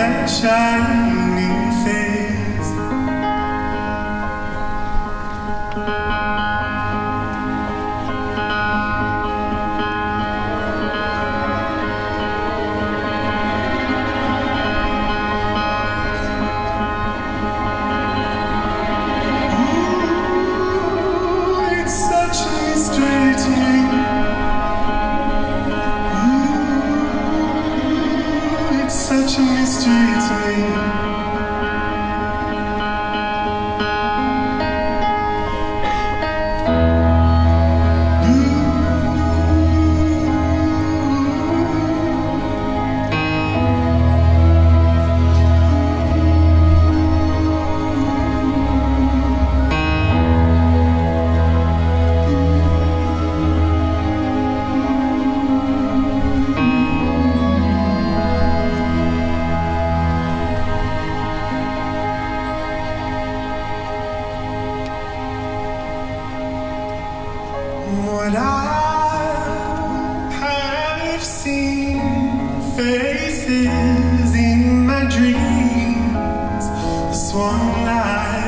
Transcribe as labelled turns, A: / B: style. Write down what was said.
A: that shining faces in my dreams. This one life.